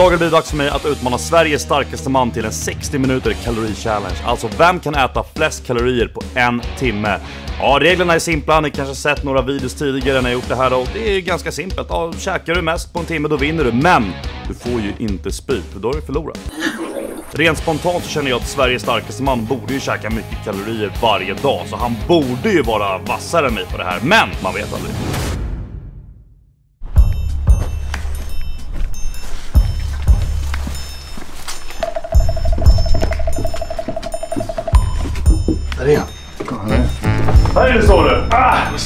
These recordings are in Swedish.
Idag har det blivit dags för mig att utmana Sveriges starkaste man till en 60 minuter kalori-challenge. Alltså vem kan äta flest kalorier på en timme? Ja, reglerna är simpla. Ni kanske sett några videos tidigare när jag gjort det här och det är ganska simpelt. Ja, käkar du mest på en timme då vinner du, men du får ju inte spy för då har du förlorat. Rent spontant så känner jag att Sveriges starkaste man borde ju käka mycket kalorier varje dag, så han borde ju vara vassare än mig på det här. Men man vet aldrig.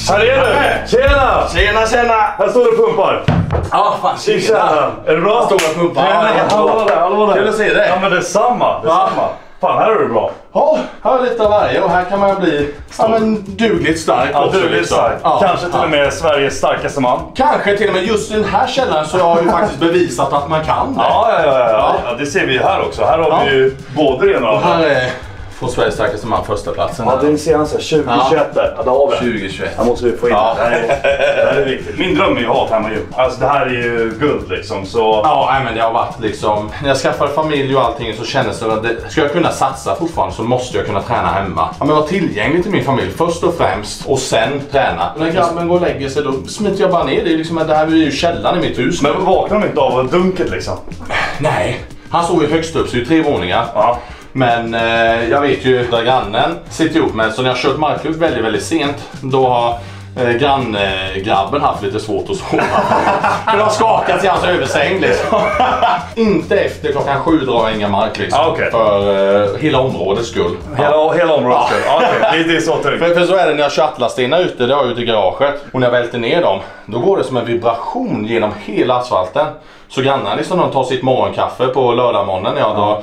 Här är du! Tjena! Tjena, tjena! Här står du och pumpar. Ja, fan Tjena! Är det bra? Stora pumpar. Tjena, Ja, hallå där, hallå där. Kul att se dig. Ja men detsamma, detsamma. Fan, här är du bra. Ja, här är lite av varje och här kan man bli ja, men, dugligt stark Ja, också. du är liksom. stark. Ja, Kanske till ja. och med Sveriges starkaste man. Kanske till och med just i den här källaren så har ju faktiskt bevisat att man kan det. Ja, ja, ja, ja. Ja. ja det ser vi här också. Här har Ja. vi ju både det ena Och det andra. Får Sveriges starkaste man första platsen. Ja, det är senaste 2021 där. Ja, det har vi. 2021. Jag måste vi få in. Ja. Det, här är, det här är viktigt. Min dröm är ju att ha ett hemmagym. Alltså det här är ju guld liksom. Så Ja, nej, men det har varit liksom... När jag skaffade familj och allting så kändes det att det, ska jag kunna satsa fortfarande så måste jag kunna träna hemma. Ja, men vara tillgänglig till min familj först och främst och sen träna. När grabben går och lägger sig då smiter jag bara ner. Det är liksom, det här är ju källaren i mitt hus. Men vaknar de inte av dunket liksom? Nej, han såg ju högst upp så det är ju tre våningar. Ja. Men eh, jag vet ju där grannen sitter ihop med så när jag kört marklyft väldigt, väldigt sent då har eh, granngrabben haft lite svårt att sova. För det har skakat i hans översäng liksom. Inte efter klockan sju drar jag inga mark liksom. Ah, okej. För eh, hela områdets skull. Hela, hela området Ja. skull. Ja, okej. det, det är så tungt. För, för så är det när jag atlasstenar ute, det har jag ute i garaget. Och när jag välter ner dem, då går det som en vibration genom hela asfalten. Så grannarna liksom, de tar sitt morgonkaffe på lördagmorgonen när jag drar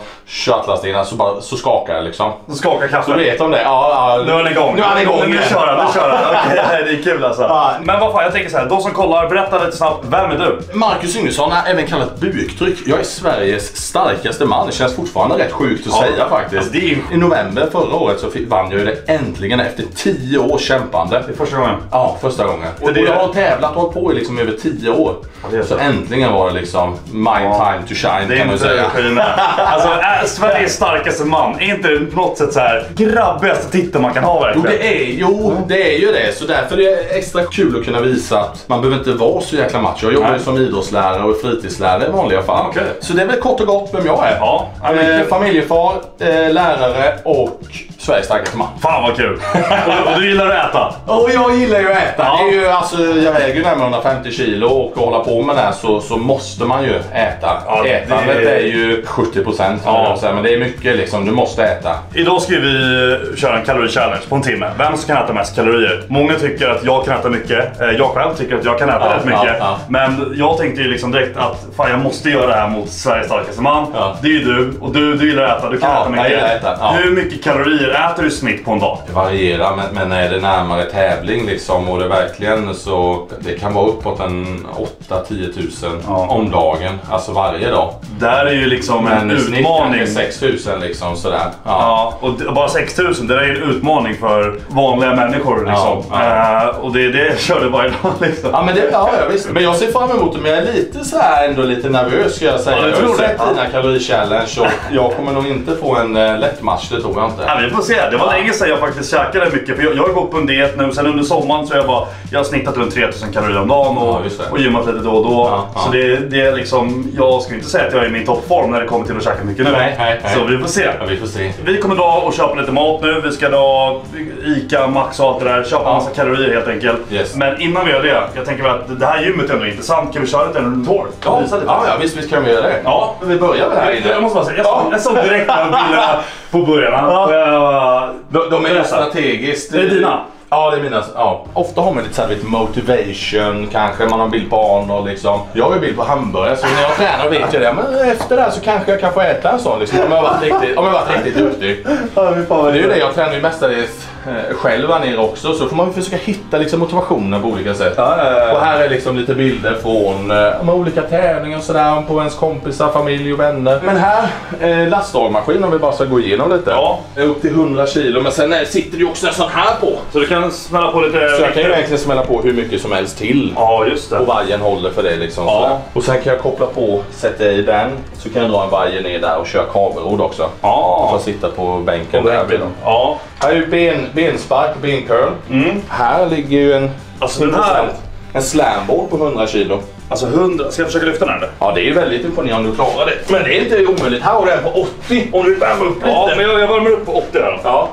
atlasstenar så, bara, så skakar det liksom. Så skakar Så kaffet. vet de det. Ja, ja. Nu är han igång. Nu är han igång Nu kör han, nu kör han. Okej, det är kul alltså. Ja. Men vad fan, jag tänker så här. De som kollar, berätta lite snabbt. Vem är du? Marcus Yngvesson även kallat buktryck. Jag är Sveriges starkaste man. Det känns fortfarande rätt sjukt att Ja. säga faktiskt. Alltså, är I november förra året så vann jag det äntligen efter 10 års kämpande. Det är första gången. Ja, första gången. Och, det- och jag har tävlat och hållit på i liksom över 10 år. så så. äntligen var det liksom my time to shine Det kan man säga. Alltså, är Sveriges starkaste man, är inte det på något sätt så här grabbigaste titeln man kan ha Jo verkligen? det, är, jo, det är ju det. Så därför är det extra kul att kunna visa att man behöver inte vara så jäkla macho. Jag jobbar ju som idrottslärare och fritidslärare i vanliga fall. Okej. Så det är väl kort och gott vem jag är. Ja, ja, eh, familjefar, eh, lärare och Sveriges starkaste man. Fan vad kul! och, och du gillar att äta? Och jag gillar ju att äta. Ja. Det är ju, alltså, jag väger ju närmare 150 kilo och att hålla på med det här så, så måste man ju äta. Ja, det- Ätandet är ju 70 procent Ja. men det är mycket liksom. Du måste äta. Idag ska vi köra en kalori-challenge på en timme. Vem som kan äta mest kalorier. Många tycker att jag kan äta mycket. Eh, Jag själv tycker att jag kan äta Ja, rätt mycket. ja. Men jag tänkte ju liksom direkt att fan, jag måste göra det här mot Sveriges starkaste man. Det är ju du. Och du, du gillar att äta. Du kan äta mycket. jag äta. Hur mycket kalorier äter du i snitt på en dag? Det varierar men, men är det närmare tävling liksom och det verkligen så det kan vara uppåt en 8-10 tusen Ja. Om dagen. Alltså varje dag. Det här är ju liksom Men en utmaning. kanske 6 tusen liksom sådär. Ja. Ja, och bara 6000, det där är en utmaning för vanliga människor liksom. Ja, ja. Eh, och det är det jag körde varje dag liksom. Ja men det, ja, ja visst. Men jag ser fram emot det men jag är lite så här ändå lite nervös ska jag säga. Ja, jag har sett Ja. dina kalori-challenge och jag kommer nog inte få en uh, lätt match, det tror jag inte. Ja, vi får se. Det var länge sedan jag faktiskt käkade mycket. För jag, jag har gått på en diet nu. Sen under sommaren så har jag bara jag har snittat runt 3000 kalorier om dagen och, Ja, och gymmat lite då och då. Ja, ja. Så det, det är liksom, jag skulle inte säga att jag är i min toppform när det kommer till att käka mycket nu. Nej, nej, nej. Så vi får se. Ja, vi får se. Vi kommer dra och köpa lite mat nu. Vi ska dra Ica, Max och allt det där. Köpa Ja. massa kalorier helt enkelt. Yes. Men innan vi gör det, jag tänker väl att det här gymmet är ändå intressant. Kan vi köra lite en tour? Ja, ja, ja visst, visst kan vi göra det. Ja. Vi börjar väl här Jag, inne. jag måste bara säga, jag såg, Ja. jag såg direkt de bilderna på början. Och jag, De, de är strategiskt. Det är dina? Ja, det är mina. Ja. Ofta har man lite, så här, lite motivation kanske. Man har en bild på Arnold liksom. Jag har ju bild på hamburgare så när jag tränar vet jag det. Men efter det här så kanske jag kan få äta en sån liksom. Om jag varit riktigt, om jag har varit riktigt duktig. Ja, Det är ju det, jag tränar ju mestadels själv här nere också så får man ju försöka hitta liksom, motivationen på olika sätt. Ja, ja, ja. Och här är liksom lite bilder från eh, med olika tävlingar och sådär på ens kompisar, familj och vänner. Men här, eh, lastdragmaskin om vi bara ska gå igenom lite. Ja. Är upp till 100 kilo men sen är, sitter det ju också en sån här på. Så du kan smälla på lite... Så jag kan ju egentligen smälla på hur mycket som helst till. Ja, just det. Och vajern håller för det liksom. Ja. Och sen kan jag koppla på, sätta i den. Så kan jag dra en vajer ner där och köra kabelrod också. Ja. Och så sitta på bänken där. Där Ja. Här är ju ben, benspark, bencurl. Mm. Här ligger ju en, Alltså den här... en slamboard på 100 kilo. Alltså 100... Ska jag försöka lyfta den eller? Ja, det är väldigt imponerande om du klarar det. Men det är inte omöjligt. Här har du en på 80 om du vill värma upp lite. Ja, men jag, jag värmer upp på 80 här. Ja.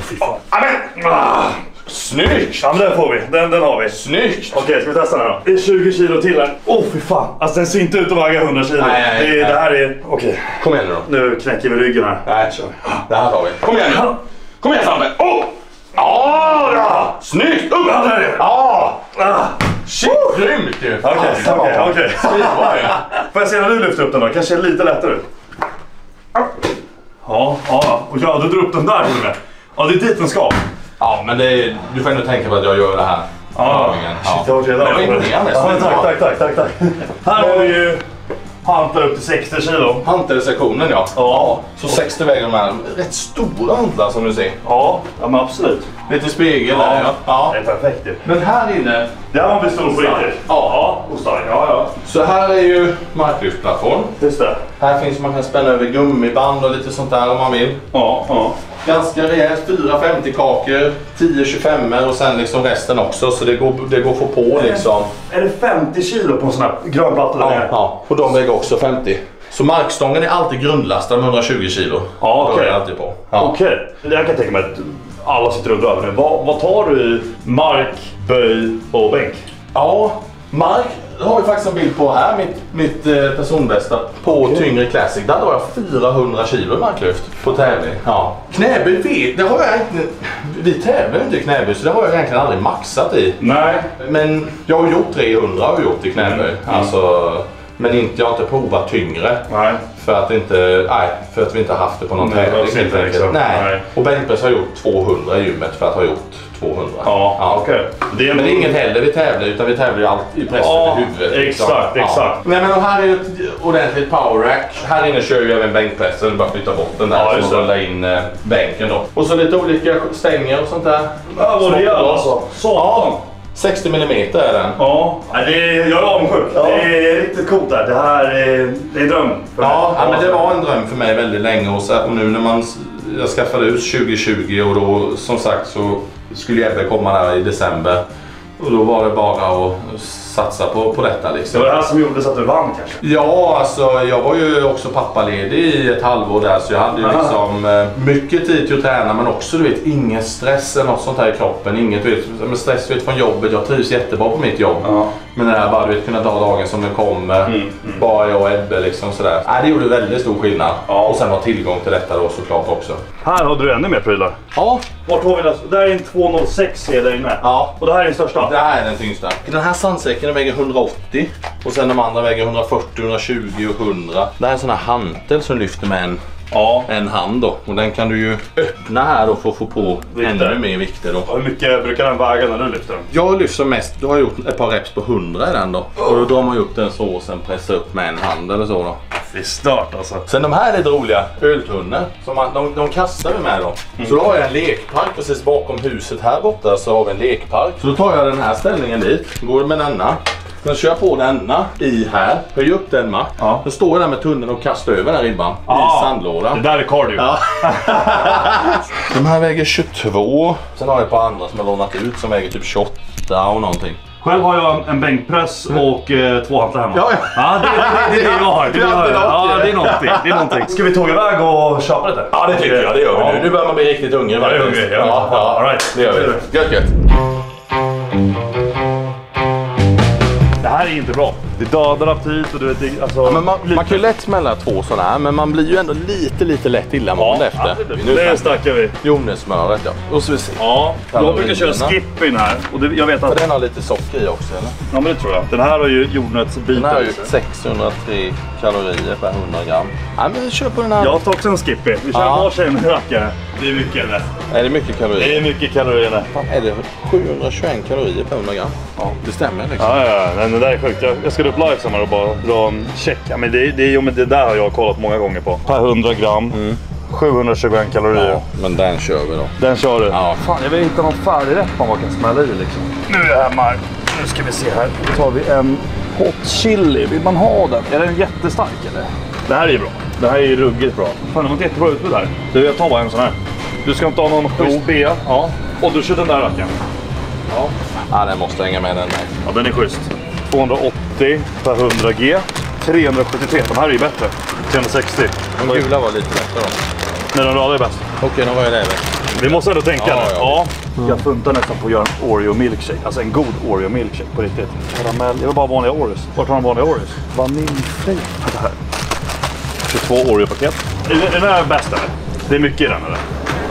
Fy fan. Amen. Ah, snyggt! Ja, men den får vi. Den, den har vi. Snyggt! Okej, ska vi testa den här då? Det är 20 kilo till här. Åh, oh, fy fan. Alltså den ser inte ut att väga 100 kilo. Nej, nej, det, nej. det här är... Okej, Kom igen nu då. nu knäcker vi ryggen här. Nej, kör. Det här tar vi. Kom igen nu. Kom igen Fabbe. Oh! Ja, bra! Snyggt! Upp! Ja, där är det. Ja! Ah. Shit, grymt ju! Okej, okej, okej. Får jag se när du lyfter upp den då? Kanske lite lättare ut. Ja, ja. Och ja, du drar upp den där till och med. Ja, det är dit den ska. Ja, men det är, du får ändå tänka på att jag gör det här. Ja, övningen. shit, jag var redan Det var imponerande. Ja, men tack, tack, tack, tack, tack. Här har vi ju hantlar upp till 60 kilo. Hantelsektionen ja. Ja. Så 60 väger de här. Rätt stora hantlar som du ser. Ja, ja men absolut. Lite spegel där ja. ja. Det är perfekt ju. Men här inne. Där var vi stor. Ja, stark. Ja, ja. Så här är ju marklyftplattform. Just det. Här finns man kan spänna över gummiband och lite sånt där om man vill. Ja, ja. Ganska rejält. 450 kakor, 10 25 och sen liksom resten också. Så det går, det går att få på liksom. Är det 50 kilo på en sån här grön platta där Ja, ja. Och de väger också 50. Så markstången är alltid grundlastad med 120 kilo. Ja, okej. Börjar alltid på. Ja. Okej, det här kan jag tänka mig att alla sitter och över nu. Vad, vad tar du i mark, böj och bänk? Ja, mark har vi faktiskt en bild på här. Mitt, mitt eh, personbästa på Tyngre Classic. Där har jag 400 kilo marklyft på tävling. Ja. Knäböj det har jag inte... Vi tävlar inte i knäböj så det har jag egentligen aldrig maxat i. Nej. Men jag har gjort 300 har jag gjort i knäböj. Mm. Alltså, men inte, jag har inte provat tyngre. Nej. För att, inte, nej, för att vi inte har haft det på någon tävling. liksom? Nej. Nej. Och bänkpress har gjort 200 i gymmet för att ha gjort 200. Ja, okej. Det är Men det är inget heller vi tävlar utan vi tävlar ju alltid i press Ja, över huvudet. liksom. exakt, exakt. Nej men här är ett ordentligt power rack. Här inne kör ju även bänkpressen. Bara flytta bort den där Ja, så rullar in eh, bänken då. Och så lite olika stänger och sånt där. Ja, vad det gör alltså. Satan. 60 mm är den. Ja, Nej, det är, jag är avundsjuk. Det är riktigt coolt där. Det här är, det är en dröm för mig. Ja, ja, men det var en dröm för mig väldigt länge och, så, och nu när man jag skaffade hus 2020 och då som sagt så skulle Ebbe komma där i december. Och då var det bara att satsa på, på detta Det liksom. var det här som gjorde så att du vann kanske? Ja, alltså jag var ju också pappaledig i ett halvår där så jag hade ju Aha. liksom eh, mycket tid till att träna men också du vet ingen stress eller något sånt här i kroppen. Inget du vet, men stress du vet, från jobbet. Jag trivs jättebra på mitt jobb. Ja. Men det här bara du vet, kunna ta dagen som den kommer. Bara jag och Ebbe liksom sådär. Nej, det gjorde väldigt stor skillnad. Ja. Och sen ha tillgång till detta då såklart också. Här har du ännu mer prylar. Ja. Vart har vi det? Där är en 206 är där inne. Ja. Och det här är den största. Det här är den tyngsta. Den här sandsäcken väger 180 och sen de andra väger 140, 120 och 100. Det här är en sån här hantel som lyfter med en Ja. en hand då. Och den kan du ju öppna här då för att få på Vikter. ännu mer vikter då. Hur mycket brukar den väga när du lyfter den? Jag lyfter mest, då har jag gjort ett par reps på 100 i den då. Och då drar man ju upp den så och sen pressar upp med en hand eller så då. Det är stört alltså. Sen de här är lite roliga öltunnor. Som man, de, de kastar vi med då. Så då har jag en lekpark precis bakom huset här borta så har vi en lekpark. Så då tar jag den här ställningen dit, går med denna. Sen kör jag på denna i här, höjer upp den med. Ja. Då står jag där med tunneln och kastar över den här ribban i Ah, sandlådan. Det där är cardio. Ja. De här väger 22. Sen har jag ett par andra som jag lånat ut som väger typ 28 och någonting. Själv har jag en bänkpress och eh, två hantlar hemma. Ja, ja. ja det, det, det är det jag har. Det, jag har. Det är alltid Ja, det är någonting. Det är någonting. Ska vi tåga iväg och köpa lite? Ja det tycker jag, det gör vi nu. Nu börjar man bli riktigt hungrig Ja, det hungrig, ja. Ja, ja. All right. Det gör vi. Gött gött. Här är inte bra. Det dödar aptit och du vet, det- alltså... Men man, man kan ju lätt smälla två sådana här, men man blir ju ändå lite, lite lätt illamående Ja, efter. ja, det, det snackar vi. vi. Jordnötssmöret ja. Och så vi se. Ja, jag brukar köra skipping här. Och det, jag vet att... den har lite socker i också eller? Ja, men det tror jag. Den här har ju Den jordnötsbitar här har ju sig. 603 kalorier per 100 gram. Ja men kör på den här. Jag tar också en skippy. Vi kör Ja. varsin rackare. Det är mycket det. Är det mycket kalorier? Det är mycket kalorier det. Fan, är det 721 kalorier per 100 gram? Ja, det stämmer liksom. Ja, ja, ja. Det där är sjukt. Jag, jag ska upp live sen och bara dra en check. Ja, men det, det, jo, men det där har jag kollat många gånger på. Per 100 gram. 721 kalorier. Ja, men den kör vi då. Den kör du? Ja. Fan, jag vill hitta någon färdigrätt man kan smälla i liksom. Nu är jag hemma. Nu ska vi se här. Då tar vi en hot chili. Vill man ha den? Är den jättestark eller? Det här är ju bra. Det här är ju ruggigt bra. Fan, det var ett jättebra utbud här. Du, jag tar bara en sån här. Du ska inte ha någon schysst bea? Ja. Och du kör den där rackaren? Ja. Ja, den måste hänga med den med. Ja, den är schysst. 280 per 100 G. 373. De här är ju bättre. 360. De gula var lite lättare då. Nej, de röda är bäst. Okej, då var jag det. Vi måste ändå tänka. Ja, nu. ja. Jag funtar nästan på att göra en Oreo milkshake. Alltså en god Oreo milkshake på riktigt. Karamell. Jag vill bara ha vanliga Oreos. Vart har de vanliga Oreos? Vaniljfri. Det här. 22 Oreo-paket. Är det- är den här bäst eller? Det är mycket i den eller?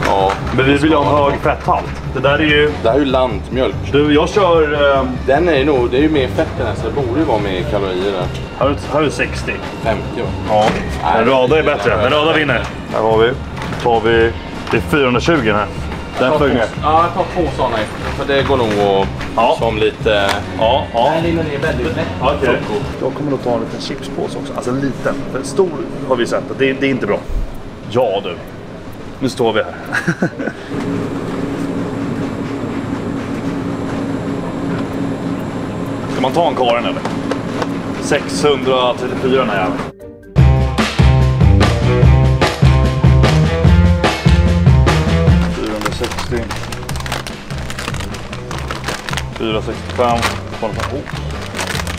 Ja. Men vi vill ha en hög fetthalt. Det där är ju... Det här är ju lantmjölk. Du, jag kör... ehm, Den är ju nog, det är ju mer fett den så det borde ju vara mer kalorier där. här, är- här är 60. 50 va? Ja. Den röda är bättre. den röda vinner. Här har vi. tar vi... Det är 420 den här. Den flög ner. Ja, jag tar två sådana För det går nog att... Ja. Som lite... Ja, ja. Den lilla är väldigt lätt. Ja, okej. Jag kommer nog ta en liten chipspåse också. Alltså en liten. För stor har vi sett det, det är inte bra. Ja du. Nu står vi här. Ska man ta en Karin eller? 634 den här jäveln. ...460... 465... Oh.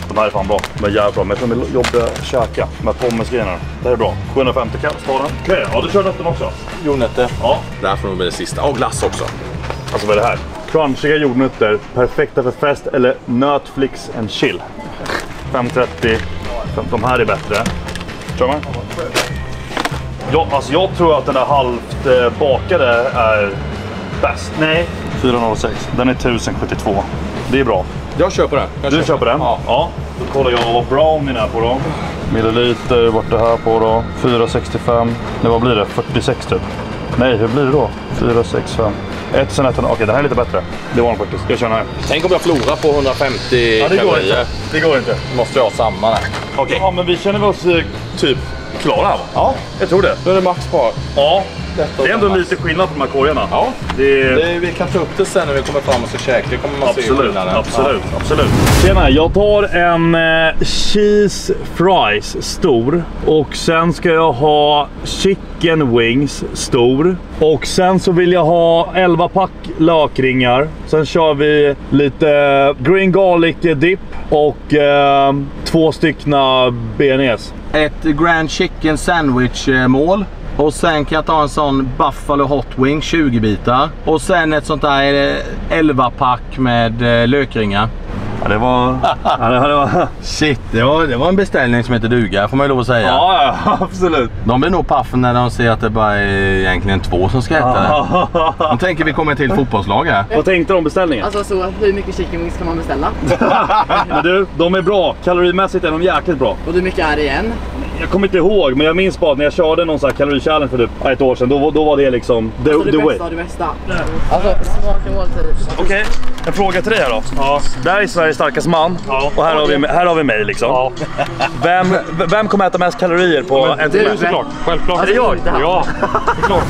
De här är fan bra. De är jävligt bra. Men jag tror de är jobbiga att käka. Här pommesgrejerna. Det här är bra. 750 kall står den. Okej, ja du kör nötten också. Jordnötter. Ja. Det här får nog bli det sista. Och glass också. Alltså vad är det här? Crunchiga jordnötter. Perfekta för fest eller nötflix and chill. 530. De här är bättre. Kör man? Ja, alltså jag tror att den där halvt eh, bakade är bäst. Nej. 406. Den är 1072. Det är bra. Jag kör på den. Jag Du kör på den? Ja. ja. Då kollar jag vad brownien är på då. Milliliter vart det här på då. 465. Nej vad blir det? 46 typ. Nej hur blir det då? 465. 1100. Okej den här är lite bättre. Det var den faktiskt. Jag kör den här. Tänk om jag förlorar på 150 Ja det går kalorier. inte. Det går inte. måste jag ha samma där. Okej. Ja men vi känner oss eh, typ klara här va? Ja. Jag tror det. Då är det max kvar. Ja. Detta Det är ändå lite skillnad på de här korgarna. Ja. Det är... Det, vi kan ta upp det sen när vi kommer fram och ska käka. Det kommer man se Absolut, skillnaden. absolut, absolut. Tjena, jag tar en eh, cheese fries stor och sen ska jag ha chicken wings stor och sen så vill jag ha 11 pack lökringar. Sen kör vi lite green garlic dip och eh, två styckna bearnaise. Ett Grand Chicken Sandwich eh, mål. Och sen kan jag ta en sån Buffalo Hot Wing 20 bitar. Och sen ett sånt där eh, 11 pack med eh, lökringar. Ja, det var... ja, det var... Shit, det var, det var en beställning som heter duga får man ju lov att säga. Ja, ja, absolut. De blir nog paff när de ser att det bara är egentligen två som ska äta det. De tänker vi kommer till fotbollslag här. Vad tänkte om beställningen? Alltså så, hur mycket chicken wings kan man beställa? Men du, de är bra. Kalorimässigt är de jäkligt bra. Och hur mycket är det igen? Jag kommer inte ihåg, men jag minns bara att när jag körde någon sån här kalorichallenge för typ ett år sedan, då, då var det liksom the, Alltså det the way. bästa av det bästa. Alltså smak och måltid. Okej, en fråga till dig här då. Ja. Där är Sveriges starkaste man och här har vi, här har vi mig liksom. Vem, vem kommer äta mest kalorier på en timme? du, såklart. Självklart. Alltså, är det jag? inte han. Ja, såklart.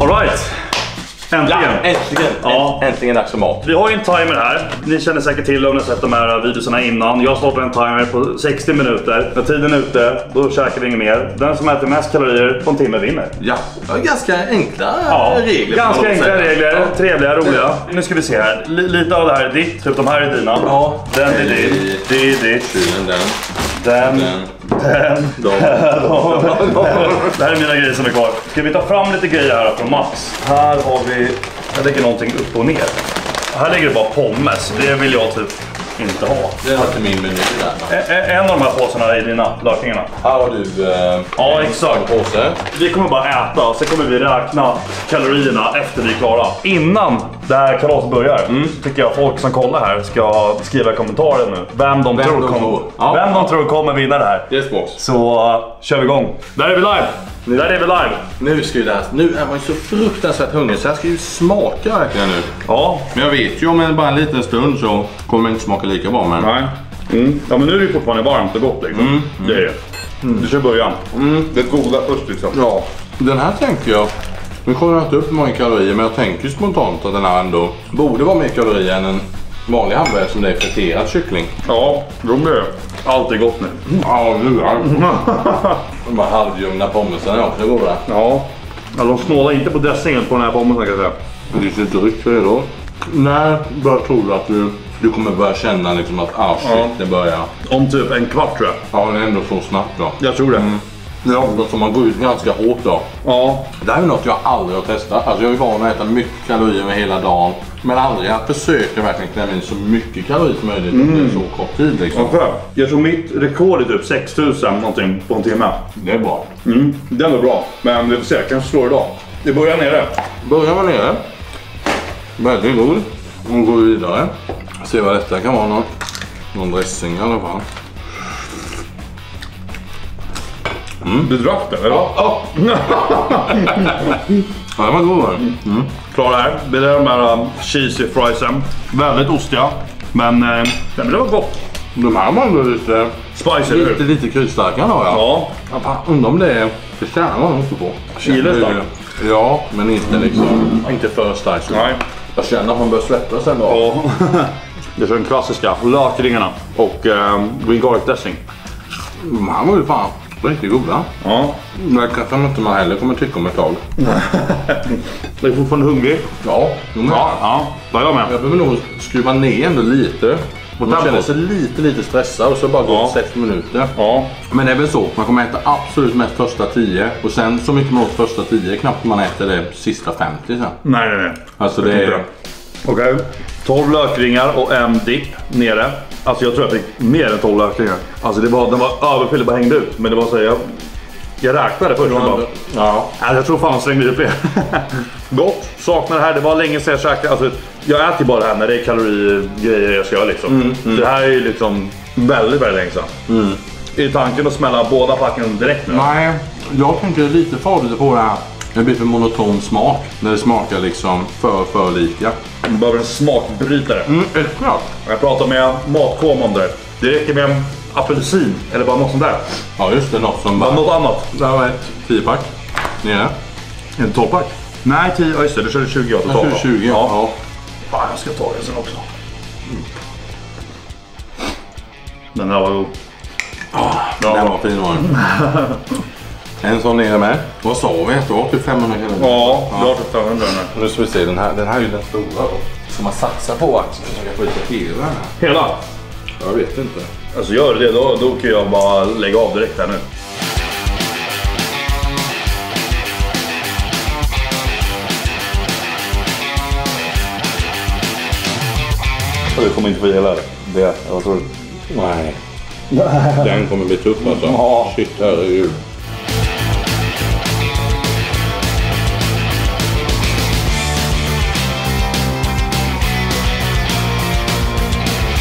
Alright. Äntligen. äntligen! Ja. Äntligen dags för mat. Vi har ju en timer här. Ni känner säkert till om ni har sett de här videorna innan. Jag startar en timer på 60 minuter. När tiden är ute, då käkar vi inget mer. Den som äter mest kalorier på en timme vinner. Ja, ganska enkla Ja, regler. ganska enkla säga. regler. Ja. Trevliga, roliga. Nu ska vi se här. L- lite av det här är ditt. Typ de här är dina. Ja. Den är din. Det är ditt. Den. den, Den. De. Det här är mina grejer som är kvar. Ska vi ta fram lite grejer här från Max? Här har vi... Jag lägger någonting upp och ner. Här ligger det bara pommes. Det vill jag typ inte ha. Det är inte min meny där. E- e- En av de här påsarna är dina, lökringarna. Här har du eh, Ja, en exakt. påse. Vi kommer bara äta och sen kommer vi räkna kalorierna efter vi är klara. Innan det här kalaset börjar så tycker jag folk som kollar här ska skriva i kommentaren nu vem de, Vem tror, de kommer. Ja. vem de tror kommer vinna det här. Det är. Så uh, kör vi igång. Där är vi live! Där är vi live. Nu ska ju det här, nu är man ju så fruktansvärt hungrig så här ska ju smaka verkligen nu. Ja. Men jag vet ju om bara en liten stund så kommer det inte smaka lika bra men... Nej. Mm. Ja men nu är det ju fortfarande varmt och gott liksom. Det är det. Du kör början. Det goda först liksom. Ja, den här tänker jag. Nu kommer jag inte upp hur många kalorier men jag tänker ju spontant att den här ändå borde vara mer kalorier än en vanlig hamburgare som det är friterad kyckling. Ja, då blir det alltid gott nu. Ja, nu är De här halvljumna pommesen är också goda. Ja. ja de snålar inte på dressingen på den här pommesen kan jag säga. Det är lite dryck redo. När börjar tror du att du, du kommer börja känna liksom att ah shit, Ja. det börjar. Om typ en kvart tror jag. Ja, det är ändå så snabbt då. Jag tror det. Ja. Då som man går ut ganska hårt då. Ja. Det här är något jag aldrig har testat. Alltså jag är van att äta mycket kalorier med hela dagen. Men aldrig att försöka verkligen klämma in så mycket kalorier som möjligt under så kort tid liksom. Okej. Jag tror mitt rekord är typ 6000 någonting på en timme. Det är bra. Mm. Det är ändå bra. Men vi får se, jag kanske slår idag. Det börjar nere. Börjar man nere. Väldigt god. Och går vidare. Se vad detta kan vara. Någon, någon dressing i alla fall. Du drack den eller? Ja. Ja, den var god. Mm. Klara här. Det är de här um, cheesy friesen. Väldigt ostiga. Men, eh, nej, men det var gott. De här var ändå lite, Spicy lite, hur? lite krysstarka då ja. Ja. Undrar om det är... Det tjänar man också på. Chile stark. Ja, men inte liksom... Inte för starkt. Nej. Jag känner att man bör svettas ändå. Ja. Det är den klassiska lökringarna och eh, green garlic dressing. De här var ju fan riktigt goda. Ja. Men kanske inte man heller kommer tycka om ett tag. Jag är fortfarande hungrig. Ja, de Ja, ja. Vad är jag med? Jag behöver nog skruva ner ändå lite. Man tempot. känner sig lite, lite stressad och så bara gått Ja. sex minuter. Ja. Men det är väl så. Man kommer äta absolut mest första 10 och sen så mycket man åt första 10 knappt man äter det sista 50 sen. Nej, nej, nej. Alltså det är... Okej. 12 lökringar och en dipp nere. Alltså jag tror jag fick mer än 12 lökringar. Alltså det var, den var överfylld och bara hängde ut. Men det var så här, jag, jag räknade först. bara, Ja. Nej, jag tror fan de slängde i fler. Gott. Saknar det här. Det var länge sedan jag käkade. Alltså, jag äter ju bara det här när det är kalorigrejer jag ska göra. Liksom. Det här är ju liksom väldigt, väldigt länge sedan. Är tanken att smälla båda packen direkt nu? Nej, jag tänker lite farligt på det här. Det blir för monoton smak. När det smakar liksom för, för lika. Du behöver en smakbrytare. Mm, exakt. Jag pratade med Matkom om det. Det räcker med en apelsin eller bara något sånt där. Ja just det, något som Bara något annat. Det här var ett 10-pack. Nere. En 12-pack? Nej, 10. Ja, just det. Du körde 20 ja, totalt. Jag kör 20. Ja. Ja. Fan, jag ska ta den sen också. Den här var god. Den var fin var den. En sån nere med. Vad sa vi att det var? Typ 500 kronor? Ja, du har typ 500 nu. Nu ska vi se, den här, den här är ju den stora då. Ska man satsa på att försöka få lite hela den här? Hela? Jag vet inte. Alltså gör det, då, då kan jag bara lägga av direkt här nu. Du kommer inte få gilla det. Det, jag tror Nej. Den kommer bli tuff alltså. Ja. Shit, herregud.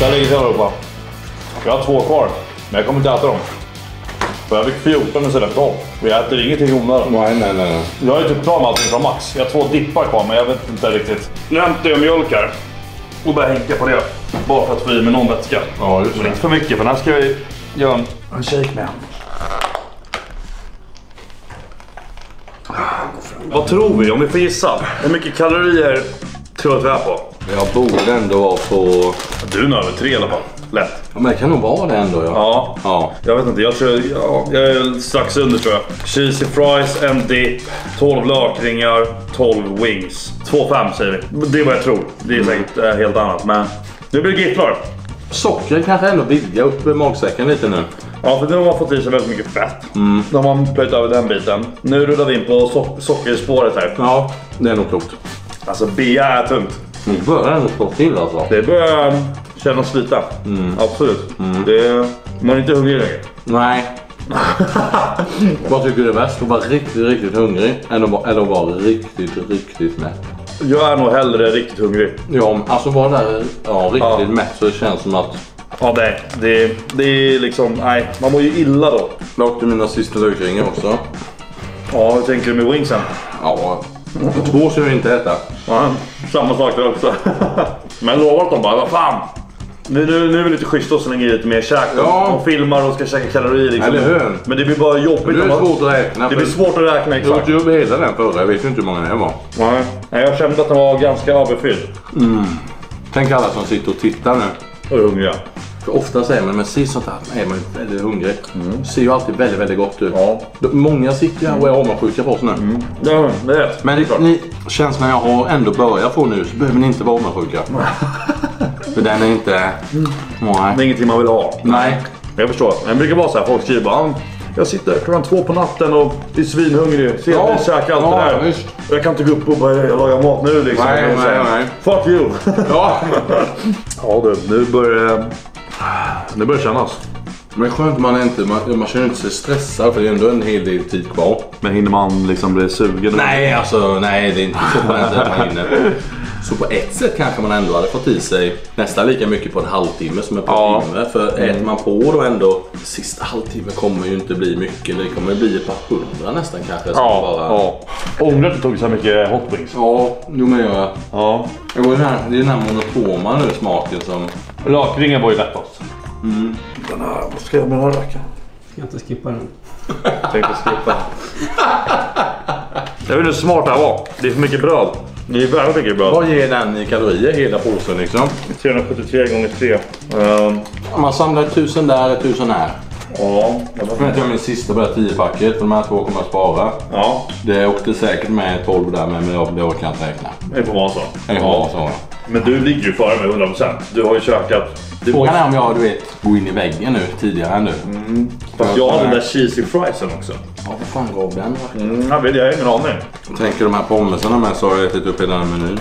Där ligger jag allihopa. Jag har två kvar, men jag kommer inte äta dem. För jag fick 14 istället för 12. Och jag äter ingenting i onödan. Nej, nej, nej. Jag är typ klar med allting från Max. Jag har två dippar kvar, men jag vet inte riktigt. Nu hämtar jag mjölk här. Och börjar hänka på det. Bara för att få i mig någon vätska. Ja, just Men det. inte för mycket, för den här ska jag göra en, en shake med. Vad tror vi? Om vi får gissa. Hur mycket kalorier tror du att vi är på? Jag borde ändå vara på... Du är nog över tre i alla fall. Lätt. Ja, men det kan nog vara det ändå. Ja. Ja. Ja. Jag vet inte, jag tror ja, jag är strax under tror jag. Cheesy fries, en dip, 12 lökringar, 12 wings. 2,5 säger vi. Det är vad jag tror. Det är säkert eh, helt annat. Men nu blir det gifflar. Socker kanske ändå vidgar upp magsäcken lite nu. Ja, för nu har man fått i sig väldigt mycket fett. Då har man plöjt över den biten. Nu rullar vi in på so sockerspåret här. Ja, det är nog klokt. Alltså bea är tungt. Nu börjar ändå slå till alltså. Det börjar kännas lite. Absolut. Det, man är inte hungrig längre. Nej. Vad tycker du är värst? Att vara riktigt, riktigt hungrig än att vara, eller att vara riktigt, riktigt mätt? Jag är nog hellre riktigt hungrig. Ja, alltså vara där ja, riktigt Ja. mätt så det känns som att Ja, nej. Det, det är liksom... Nej, man mår ju illa då. jag åkte mina sista lökringar också. Ja, hur tänker du med wingsen? Ja, två ska jag inte äta. Ja, samma sak där också. Men lovar att de bara, vad fan. Nu, nu, nu är vi lite schyssta och slänger i lite mer käk. Ja. De filmar och ska käka kalorier liksom. Eller hur? Men det blir bara jobbigt. Det man- svårt att räkna. det blir svårt att räkna Jag åt exakt. ju upp hela den förra. Jag vet ju inte hur många det var. Nej. Jag kände att den var ganska överfylld. Tänk alla som sitter och tittar nu. Och är hungriga. För ofta säger man, men se sånt här är man ju väldigt hungrig. Det ser ju alltid väldigt, väldigt gott ut. Ja. Många sitter här och är avundsjuka på oss nu. Ja, det är rätt. Men det är klart. ni, känslan jag har ändå börjat få nu så behöver ni inte vara avundsjuka. För den är inte... Det är Nej. ingenting man vill ha. Nej. Jag förstår. Det brukar vara så här, folk skriver bara "Ah, jag sitter klockan två på natten och är svinhungrig. Ser Ja, mig käka allt ja, det där. visst. Jag kan inte gå upp och bara jag lagar mat nu liksom. Nej, här, nej, nej. Fuck you. Ja. ja du, nu börjar det... Börjar kännas. Men skönt man är inte, man, man känner inte sig stressad för det är ändå en hel del tid kvar. Men hinner man liksom bli sugen? Nej, alltså nej det är inte så tiden man hinner. Så på ett sätt kanske man ändå hade fått i sig nästan lika mycket på en halvtimme som ett par Ja. timmar. För äter man på då ändå, sista halvtimmen kommer ju inte bli mycket. Det kommer bli ett par hundra nästan kanske. Ja, bara... ja. Ångrar att du tog så här mycket hot wings. Ja, jo men jag... Ja. Det ju den här, det är den här monotoma nu smaken som... Lakringen var ju lättast. Den här, vad ska jag med den här rackaren? Ska inte skippa den. Tänkte skippa. Jag vet inte hur smart det här var. Det är för mycket bröd. Det är väldigt mycket bröd. Vad ger den i kalorier hela påsen liksom? 373 gånger 3. Um, Om man samlar tusen där, tusen här. ja. Jag får inte göra min sista på det här 10-packet för de här två kommer jag spara. Ja, Det åkte säkert med 12 där med men det orkar jag inte räkna. det får vara så. Ja, så. Men du ligger ju före mig 100%. Du har ju käkat. Du Frågan är om jag, du vet, går in i väggen nu tidigare nu. Fast jag har den där cheesy friesen också. Ja, vad fan gav den? Mm, jag vet, jag har ingen aning. Tänker de här pommesarna med så har jag ätit upp hela den menyn.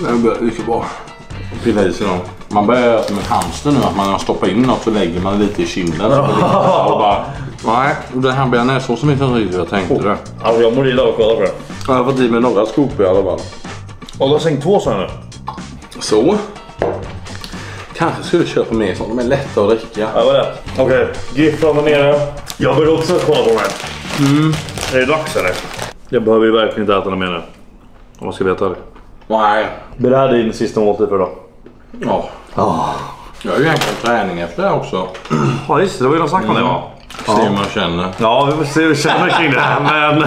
Det börjar lika bra. Pilla i sig dem. Man börjar göra som en hamster nu. Att man stoppar in något så lägger man lite i kinden. Så och bara, nej, den här bearnaisesåsen vet jag inte riktigt hur jag tänkte det. Alltså jag mår illa av att kolla på det. Jag har fått i mig några skopor i alla fall. Och du har sänkt två sådana nu. Så. Kanske skulle köpa mer sånt. De är lätta att dricka. Ja, vad rätt. Okej, gifflan där nere. Jag börjar också kolla på mig. Mm. Är det dags eller? Jag behöver ju verkligen inte äta något mer nu. Om man ska veta det. Nej. Blir det här din sista måltid för idag? Ja. Jag har ju egentligen träning efter det också. Ja just det, det var ju något snack om det va? Se hur man känner. Ja, vi får se hur vi känner kring det. Men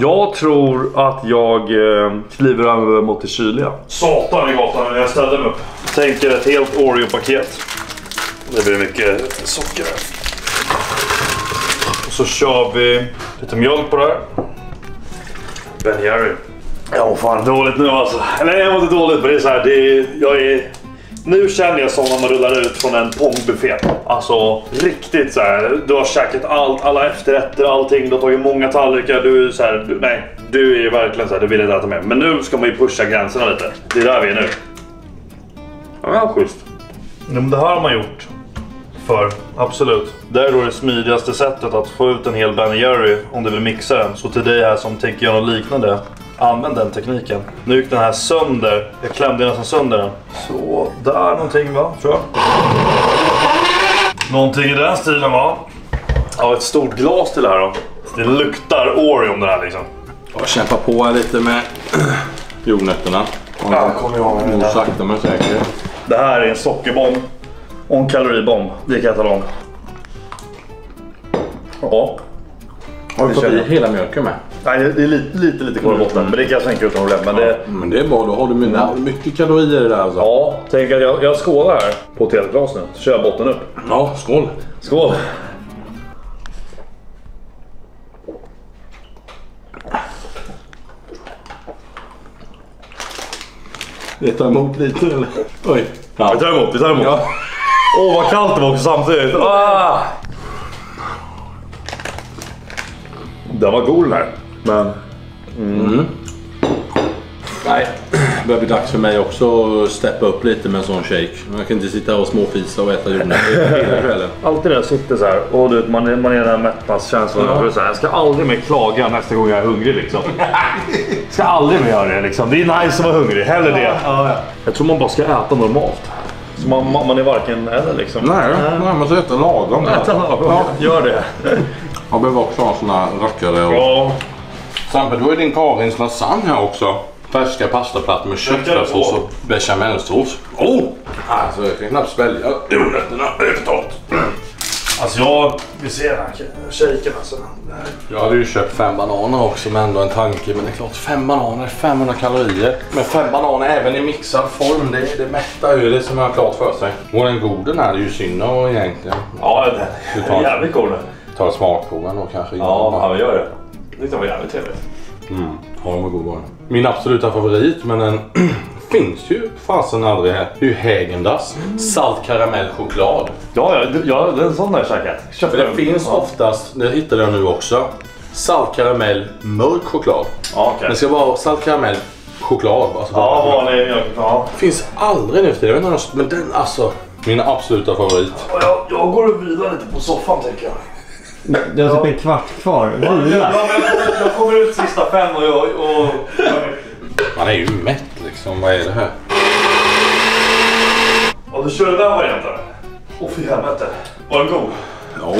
jag tror att jag eh, kliver över mot det kyliga. Satan i gatan när jag ställde mig upp. Tänker ett helt Oreo-paket. Det blir mycket socker. Och så kör vi lite mjölk på det här. Ben Jerry. Jag mår fan dåligt nu alltså. Eller jag mår inte dåligt men det är så här. Det är, jag är... Nu känner jag som när man rullar ut från en pongbuffé. Alltså riktigt så här. Du har käkat allt, alla efterrätter, allting. Du har tagit många tallrikar. Du är så här, du, nej, du är verkligen så här. Du vill inte äta mer. Men nu ska man ju pusha gränserna lite. Det är där vi är nu. Ja, schysst. Ja, men det här har man gjort för. Absolut. Det är då det smidigaste sättet att få ut en hel Ben Jerry om du vill mixa den. Så till dig här som tänker göra något liknande. Använd den tekniken. Nu gick den här sönder. Jag klämde nästan sönder den. Så där någonting va, tror jag. Någonting i den stilen va? Ja, ett stort glas till det här då. Det luktar Oreo om det här liksom. Jag kämpar på här lite med jordnötterna. Ja, kommer jag det. sakta men säkert. Det här är en sockerbomb. Och en kaloribomb. Det kan jag tala om. Ja. Har du fått i hela mjölken med? Nej, det är lite, lite, lite kvar i botten. Men det kan jag sänka utan problem. Men det, Men det är bra, då har du mycket, mycket kalorier i det där alltså. ja, tänk att jag, jag skålar här på ett helt glas nu. Så kör jag botten upp. Ja, skål! Skål! Det tar emot lite eller? Oj. Ja. tar emot, vi tar emot. Åh, ja. vad kallt det var också samtidigt. Ah! Den var god den här. Men Nej, det börjar bli dags för mig också att steppa upp lite med en sån shake. Jag kan inte sitta här och småfisa och äta jordnötter hela kvällen. alltid när jag sitter så här och du, man, är, man är den här mättnadskänslan. Ja. Ja. Så här, jag ska aldrig mer klaga nästa gång jag är hungrig liksom. ska aldrig mer göra det liksom. Det är nice att vara hungrig, hellre det. Jag tror man bara ska äta normalt. Så man, man är varken eller liksom. Nej, nej man ska äta lagom. Äta lagom. Ja. Gör det. Jag behöver också ha såna rackare. Och... Ja. Sampe, du har ju din Karins lasagne här också. Färska pastaplattor med köttfärssås och bechamelsås. Oh! Alltså jag kan knappt svälja jordnötterna. Det är för torrt. Alltså jag... Vi ser den här shaken alltså. Jag hade ju köpt fem bananer också med ändå en tanke. Men det är klart, fem bananer, 500 kalorier. Men fem bananer även i mixad form, det, det mättar ju det som jag har klart för sig. Och den goden här, det är ju synd egentligen. Ja, den tar- är jävligt god den. Ta smakproven då kanske. Ja, man- ja, vi gör det. Det jag var jävligt trevligt. Mm. Ja, de var god var. Min absoluta favorit, men den finns ju fasen aldrig här. Det är ju Hägendas. Salt karamell choklad. Ja, ja, ja det är en sån där käkat. För det finns oftast, det hittade jag nu också, salt karamell mörk choklad. Ja, okej. Det ska vara salt karamell choklad. Alltså Ja, vanlig mjölk. Ja. finns aldrig nu för tiden. Jag Men den alltså, min absoluta favorit. Jag, jag går och vilar lite på soffan tänker jag. Det är typ en kvart kvar. Ja, men Vila. jag, kommer- jag kommer ut sista fem och jag... Och, Man är ju mätt liksom. Vad är det här? och du kör den där varianten? Åh fy helvete. Var den god? Jo.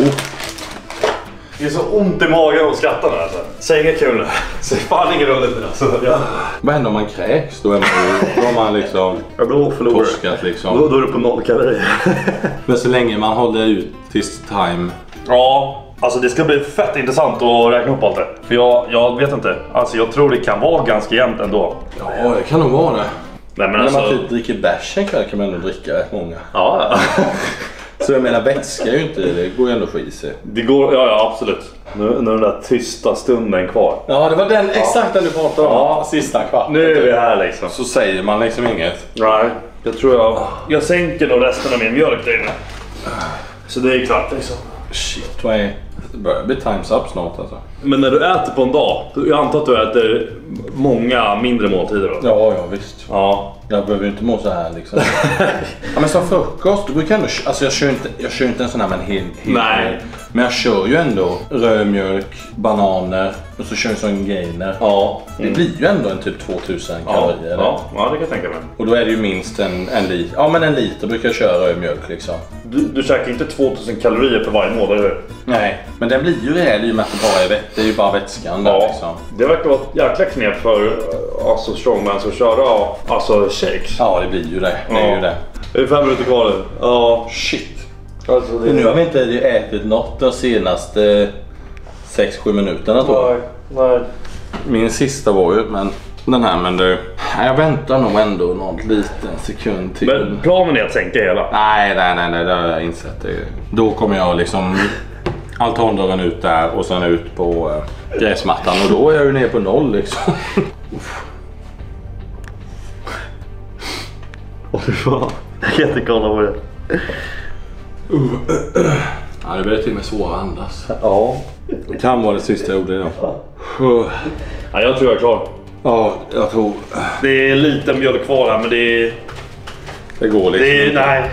Det är så ont i magen och skrattar nu alltså. Säg inget kul nu. Säg fan inget roligt nu alltså. Ja, Vad händer om man kräks? Då är man, då har man liksom ja då förlorar du. torskat Då, liksom. då är du på noll kalorier. Men så länge man håller ut tills time. Ja, alltså det ska bli fett intressant att räkna upp allt det. För jag, jag vet inte. Alltså jag tror det kan vara ganska jämnt ändå. Ja, det kan nog vara det. Nej men när alltså... man typ dricker bärs en kväll kan man ändå dricka rätt många. Ja. Så jag menar vätska är ju inte, det går ju ändå skit i sig. Det går, ja, ja absolut. Nu, nu är den där tysta stunden kvar. Ja, det var den exakt den du pratade om. Ja. Sista kvarten. Nu är vi här liksom. Så säger man liksom inget. Nej, jag tror jag... Jag sänker nog resten av min mjölk där inne. Så det är klart liksom. Shit, vad är... Det börjar bli times up snart alltså. Men när du äter på en dag, jag antar att du äter många mindre måltider då? Ja, ja visst. Ja. Jag behöver ju inte må så här liksom. ja, men som frukost, då brukar jag ändå... Alltså jag kör inte, jag kör inte en sån här med en hel... hel Nej. Men jag kör ju ändå rödmjölk, bananer och så kör jag sån gainer. Ja. Det blir ju ändå en typ 2000 Ja, kalorier. eller? ja, ja, det kan jag tänka mig. Och då är det ju minst en, en liter. Ja men en liter brukar jag köra rödmjölk liksom. Du, du käkar inte 2000 kalorier för varje mål, eller hur? Nej. Men den blir ju rejäl i och med att det bara är, det är ju bara vätskan där liksom. Det verkar vara ett jäkla knep för eh, alltså, strongmans att köra alltså, shakes. Ja det blir ju det. Det är Ja. ju det. Det är fem minuter kvar nu. Ja. Shit. Alltså, det nu har vi inte ätit något de senaste 6-7 minuterna tror jag. Nej, nej. Min sista var ju men den här men du. Jag väntar nog ändå någon liten sekund till. Men planen är att sänka hela. Nej, nej, nej, nej, det har jag insett. Det. Då kommer jag liksom altandörren ut där och sen ut på äh, gräsmattan och då är jag ju ner på noll liksom. Åh fy fan. Jag kan inte kolla på det. Ja, det blir till och med svårare att andas. Ja. Det kan vara det sista jag gjorde idag. ja. Jag tror jag är klar. Ja, jag tror Det är lite mjölk kvar här men det är... det går liksom. Det är inte. nej.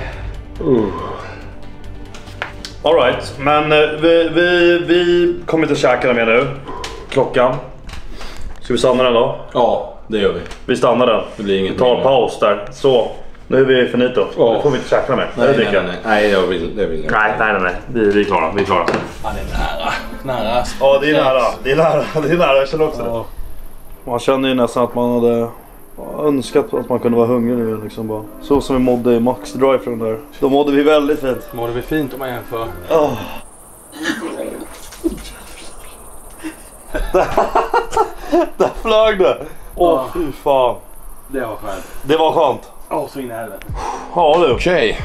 Alright, men eh, vi, vi, vi kommer inte käka det mer nu. Klockan. Ska vi stanna den då? Ja, det gör vi. Vi stannar den. Det blir inget Vi tar en mer. paus där. Så. Nu är vi finito. Ja. Nu får vi inte käka mer. Nej, nej, nej, nej. nej jag vill, det vill jag Nej, nej, nej. nej. Vi, vi är klara. Vi är klara. Ja, det är nära. Nära. Ja, det är nära. Det är nära. Det är nära. Jag känner också det. Man känner ju nästan att man hade önskat att man kunde vara hungrig nu. Liksom bara. Så som vi mådde i Max Drive där. Då mådde vi väldigt fint. Mådde vi fint om man jämför? Oh. Där flög det! Åh Ja. fy fan. Det var skönt. Det var skönt. Åh, så in i helvete. Ja du, Okej.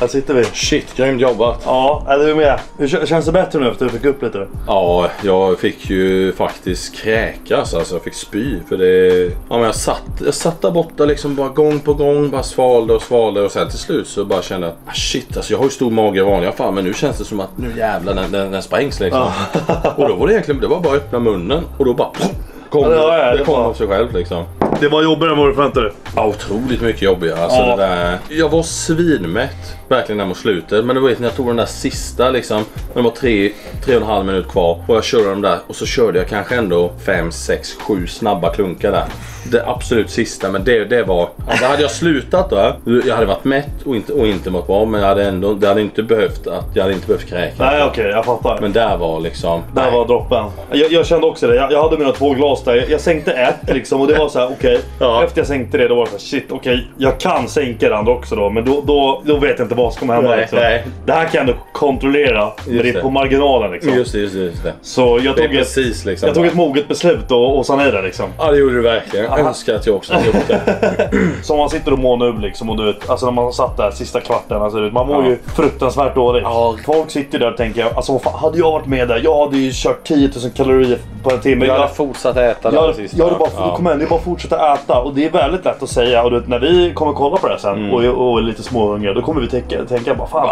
här sitter vi. Shit, grymt jobbat. Ja, är du med? Hur kä- känns det bättre nu efter att du fick upp lite? Ja, jag fick ju faktiskt kräkas. Alltså jag fick spy. För det... Ja, men jag, satt, jag satt där borta liksom bara gång på gång. Bara svalde och svalde. Och sen till slut så bara kände jag att ah, shit alltså jag har ju stor mage i vanliga fall. Men nu känns det som att nu jävlar den, den, den sprängs liksom. och då var det egentligen det var bara att öppna munnen. Och då bara kom Ja, det, ja, det det kom var- av sig själv liksom. Det var jobbigare än vad du förväntade dig. Ja, otroligt mycket jobbigare. Alltså, Ja. det där, jag var svinmätt verkligen där mot slutet. Men du vet när jag tog den där sista liksom. Det var tre, tre och en halv minut kvar och jag körde dem där och så körde jag kanske ändå fem, sex, sju snabba klunkar där. Det absolut sista, men det, det var... Alltså hade jag slutat då, jag hade varit mätt och inte, och inte mått bra men jag hade ändå, det hade inte behövt att, jag hade inte behövt kräkas. Nej okej, jag fattar. Men där var liksom... Där var droppen. Jag, jag kände också det. Jag, jag hade mina två glas där. Jag, jag sänkte ett liksom och det var så här: okej. Ja. Efter jag sänkte det då var det så här, shit okej. jag kan sänka det andra också då. Men då, då, då vet jag inte vad som kommer hända Nej, liksom. nej. Det här kan jag ändå kontrollera. men det är på marginalen liksom. Just det, just det. Just det. Så jag tog, ett, precis liksom. jag tog ett moget beslut och, och sa nej där liksom. Ja det gjorde du verkligen. Jag önskar att jag också hade gjort det. Som man sitter och mår nu liksom och du vet, alltså när man satt där sista kvarten, alltså, man mår Ja. ju fruktansvärt dåligt. Ja. Folk sitter där och tänker, alltså vad fan, hade jag varit med där, jag hade ju kört 10 000 kalorier på en timme. Jag Jag, hade fortsatt äta jag, där jag, sist. jag hade bara, kom igen, det är bara att fortsätta äta och det är väldigt lätt att säga. Och du vet, när vi kommer kolla på det sen Mm. och, och är lite småhungriga, då kommer vi tänka, tänka bara fan.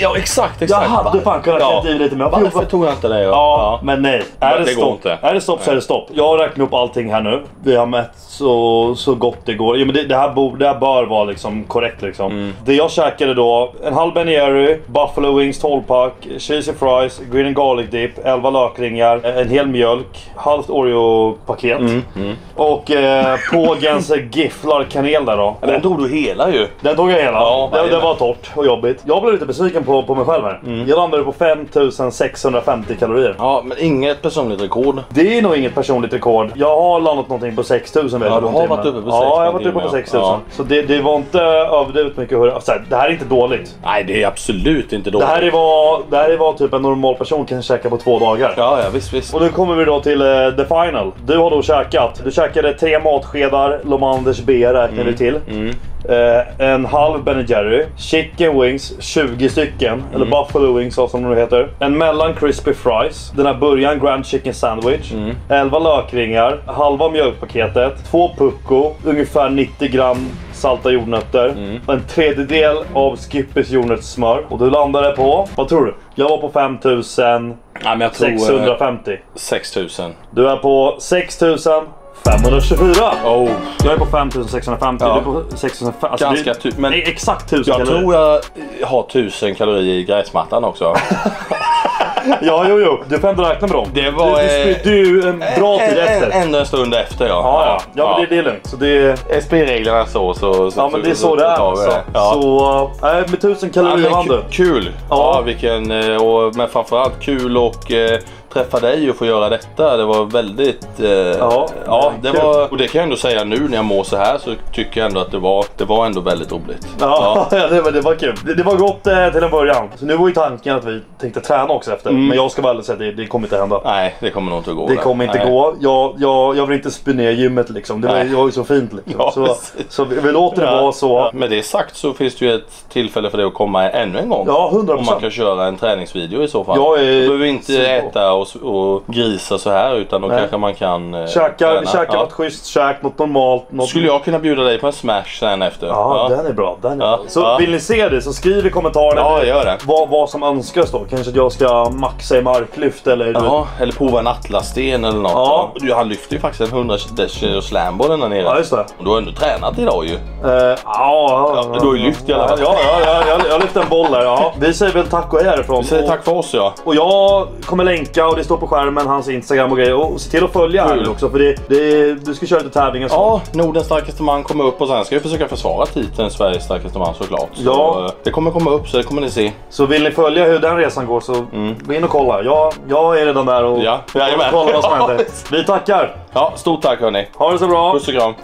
Ja exakt, Jag exakt. hade fan kunnat ja. ja. i lite mer. Varför tog jag inte det? Ja, men nej. Är Men det, det stopp, är det stopp så är det stopp. Jag har räknat upp allting här nu. Vi har mätt så, så gott det går. Ja, men det, det, här bo, det här bör vara liksom korrekt. Liksom. Mm. Det jag käkade då, en halv Ben Jerry, Buffalo Wings 12-pack, cheesy fries, green and garlic dip, 11 lökringar, en hel mjölk, halvt Oreo-paket. Mm, Och eh, Pågens gifflar kanel där då. Den tog du hela ju. Den tog jag hela. Ja, det, det var torrt och jobbigt. Jag blev lite besviken på, på mig själv här. Jag landade på 5650 kalorier. Ja, men inget personligt rekord. Det är nog inget personligt rekord. Jag har landat någonting på 6000 vet Ja, du på har varit uppe på Ja, 6 jag på har varit uppe på timme. 6000. Ja. Så det, det var inte överdrivet mycket hurra. Så här, det här är inte dåligt. Nej, det är absolut inte Det dåligt. här är vad, det här är vad typ en normal person kan käka på två dagar. Ja, ja, visst, visst. Och nu kommer vi då till eh, the final. Du har då käkat. Du käkade tre matskedar Lomanders B räknar Mm. vi till. Eh, en halv Ben Jerry. Chicken wings, 20 stycken. Eller Mm. Buffalo wings som de heter. En mellan crispy fries. Den här början Grand Chicken Sandwich. Mm. 11 lökringar. Halva mjölkpaketet. Två pucko. Ungefär 90 gram salta jordnötter. Mm. En tredjedel av Skippys jordnötssmör. Och du landade på, vad tror du? Jag var på 5650. Nej, men jag tror... eh, 6000. Du är på 6524. Oh. Jag är på 5650. Ja. Du är på 6050. Alltså Ganska ty- men- exakt 1000 Jag kalorier. tror jag har 1000 kalorier i gräsmattan också. Ja, jo, jo. Du får ändå räkna med dem. Det var, Du, du spydde ju en bra tid efter. en- Ändå en stund efter ja. Ja, ja. Ja, men det, det är lugnt. Så det är... Spelreglerna så, så, så Ja, men det är så det är alltså. Ja. Så, äh, med 1000 Ja, kalorier men vann du. ku- Kul! Ja. Ja. vilken, eh, och, men framförallt kul och eh, träffa dig och få göra detta. Det var väldigt... Eh, Ja, ja det kul. var, och det kan jag ändå säga nu när jag mår så här så tycker jag ändå att det var, det var ändå väldigt roligt. Ja, det, var, det var kul. Det, det var gott eh, till en början. Så nu var ju tanken att vi tänkte träna också efter. Men jag ska väl säga att det, det kommer inte hända. Nej, det kommer nog inte att gå. Det där. kommer inte Nej. gå. Jag, jag, jag vill inte spy ner gymmet liksom. Det var, det var ju så fint liksom. Ja, så, så vi, vi låter det Ja. vara så. Ja, Med det sagt så finns det ju ett tillfälle för det att komma ännu en gång. Ja, 100%. Om man kan köra en träningsvideo i så fall. Jag är Då behöver inte äta och, och grisa så här utan då Nej. kanske man kan eh, vi käkar ja. något schysst käk, något normalt. Något... Skulle jag kunna bjuda dig på en smash sen efter? Ja, den är bra. Den är Ja. bra. Så Ja. vill ni se det så skriv i kommentarerna Ja, gör det. vad, vad som önskas då. Kanske att jag ska maxa i marklyft eller... Ja, eller prova en atlassten eller något. Ja. Du, han lyfter ju faktiskt en 100 kilo slambollen där nere. Ja, just det. Och du har ändå tränat idag ju. Eh, ja, ja, Ja, du har ju lyft i alla ja, fall. ja, ja, ja, jag, jag lyfte en boll där. Ja. Vi säger väl tack och hej härifrån. Säg Och- tack för oss ja. Och jag kommer länka och det står på skärmen hans Instagram och grejer. Och se till att följa här Kul. nu också för det, det, du ska köra lite tävlingar och. Ja, Nordens starkaste man kommer upp och sen ska vi försöka försvara titeln Sveriges starkaste man såklart. Så, Ja. eh, Det kommer komma upp så det kommer ni se. Så vill ni följa hur den resan går så gå in och kolla. Jag, jag är redan där och Ja, jajamän. kolla vad som händer. Vi tackar. Ja, stort tack hörni. Ha det så bra. Puss och kram.